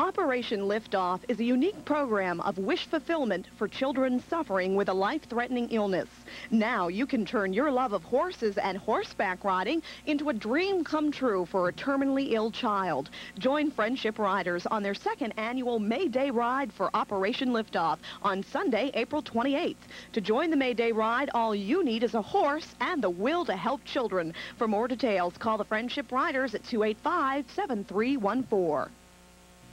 Operation Liftoff is a unique program of wish fulfillment for children suffering with a life-threatening illness. Now you can turn your love of horses and horseback riding into a dream come true for a terminally ill child. Join Friendship Riders on their second annual May Day ride for Operation Liftoff on Sunday, April 28th. To join the May Day ride, all you need is a horse and the will to help children. For more details, call the Friendship Riders at 285-7314.